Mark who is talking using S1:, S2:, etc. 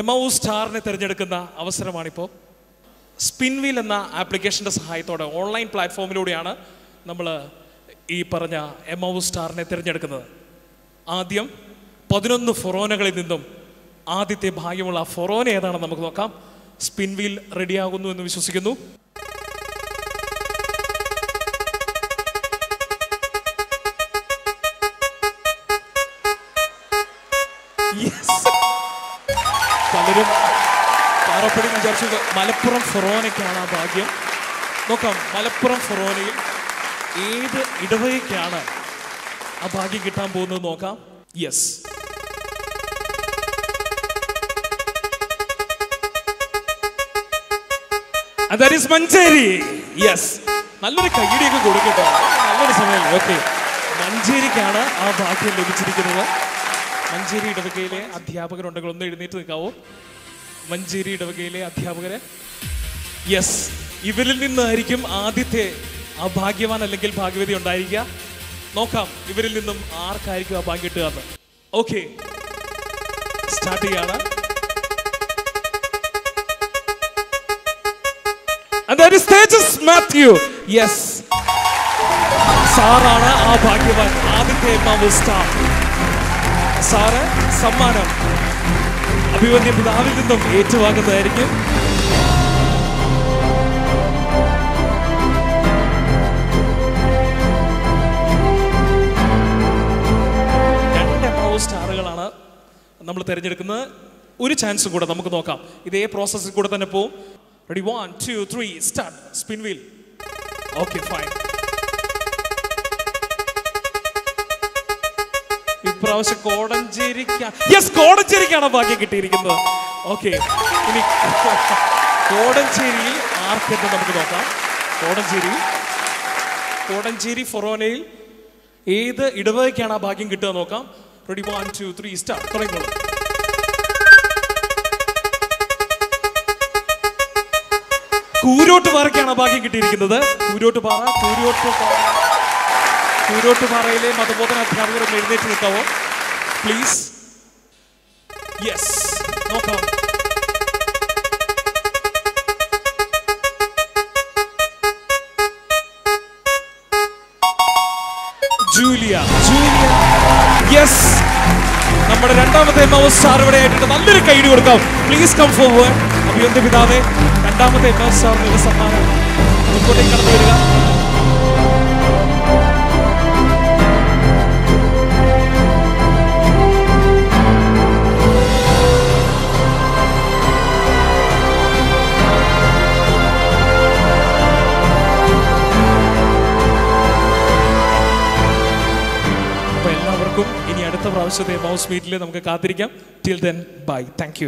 S1: എമൗ സ്റ്റാറിനെ തിരഞ്ഞെടുക്കുന്ന അവസരമാണിപ്പോൾ സ്പിൻവീൽ എന്ന ആപ്ലിക്കേഷന്റെ സഹായത്തോടെ ഓൺലൈൻ പ്ലാറ്റ്ഫോമിലൂടെയാണ് നമ്മൾ ഈ പറഞ്ഞ എമൗ സ്റ്റാറിനെ തിരഞ്ഞെടുക്കുന്നത്. ആദ്യം പതിനൊന്ന് ഫൊറോനകളിൽ നിന്നും ആദ്യത്തെ ഭാഗ്യമുള്ള ഫൊറോന ഏതാണെന്ന് നമുക്ക് നോക്കാം. സ്പിൻവീൽ റെഡിയാകുന്നു എന്ന് വിശ്വസിക്കുന്നു. Yes. പലരും പാറപ്പടി വിചാരിച്ചു മലപ്പുറം ഫൊറോനയ്ക്കാണ് ആ ഭാഗ്യം. നോക്കാം മലപ്പുറം ഫൊറോനയിൽ ഏത് ഇടവകയ്ക്കാണ് ആ ഭാഗ്യം കിട്ടാൻ പോകുന്നത് നോക്കാം. യെസ് മഞ്ചേരി. യെസ് നല്ലൊരു കയ്യടിയൊക്കെ കൊടുക്കട്ടോ. നല്ലൊരു സമയം ഓക്കെ മഞ്ചേരിക്കാണ് ആ ഭാഗ്യം ലഭിച്ചിരിക്കുന്നത്. മഞ്ചേരി ഇടവകയിലെ അധ്യാപകരുണ്ടെങ്കിൽ ഒന്ന് എഴുന്നേറ്റ് നിൽക്കാവോ? മഞ്ചേരി ഇടവകയിലെ അധ്യാപകരെ? യെസ് ഇവരിൽ നിന്നായിരിക്കും ആദ്യത്തെ ആ ഭാഗ്യവാൻ അല്ലെങ്കിൽ ഭാഗ്യവതി ഉണ്ടായിരിക്കുക. നോക്കാം ഇവരിൽ നിന്നും ആർക്കായിരിക്കും ആ ഭാഗ്യം കിട്ടുക എന്ന്. ഓക്കെ സ്റ്റാർട്ട് ചെയ്യാണ്. And that. സാറാണ് ആ ഭാഗ്യവാൻ. ആദ്യത്തെ മാവ് സ്റ്റാർ സാറ് സമ്മാനം. അഭിവന്യ പിതാവിൽ നിന്നും ഏറ്റുവാങ്ങുന്നതായിരിക്കും. രണ്ട് പ്രോ സ്റ്റാറുകളാണ് നമ്മൾ തിരഞ്ഞെടുക്കുന്നത്. ഒരു ചാൻസ് കൂടെ നമുക്ക് നോക്കാം. ഇതേ പ്രോസസ്സിൽ കൂടെ തന്നെ പോവും. Ready one two three start spin wheel okay fine ഇപ്രാവശ്യം കോടഞ്ചേരിക്കാണ് യെസ് കോടഞ്ചേരിക്കാണ് ഭാഗ്യം കിട്ടിയിരിക്കുന്നത്. ഓക്കെ ഇനി കോടഞ്ചേരിയിൽ ആർക്കെന്ന് നമുക്ക് നോക്കാം. കോടഞ്ചേരി കോടഞ്ചേരി ഫൊറോനയിൽ ഏത് ഇടവകയ്ക്കാണ് ആ ഭാഗ്യം കിട്ടുക നോക്കാം. Ready one two three start തുടങ്ങിക്കോളൂ കൂരോട്ട് പാറയ്ക്കാണ് ഭാഗ്യം കിട്ടിയിരിക്കുന്നത്. കൂരോട്ട് പാറ കൂരോട്ട് പാറ. കൂരോട്ട് പാറയിലെ മതബോധന അധ്യാപകർ എഴുന്നേറ്റ് നിൽക്കാവോ? പ്ലീസ് യെസ് നോക്കാം ജൂലിയ ജൂലിയ യെസ് നമ്മുടെ രണ്ടാമത്തെ മൗസ് സാർ ഇവിടെ ആയിട്ടുണ്ട്. നല്ലൊരു കൈഡി കൊടുക്കാം. പ്ലീസ് കം ഫോർവേഡ് അഭിയന്ത പിതാവേ രണ്ടാമത്തെ മൗസ് സ്റ്റാറിനുള്ള സമ്മാനം മുൻപോട്ടേക്ക് കടന്നു വരിക. അപ്പൊ എല്ലാവർക്കും ഇനി അടുത്ത പ്രാവശ്യത്തെ മൗസ് മീറ്റിൽ നമുക്ക് കാത്തിരിക്കാം. Till then bye thank